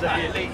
the elite.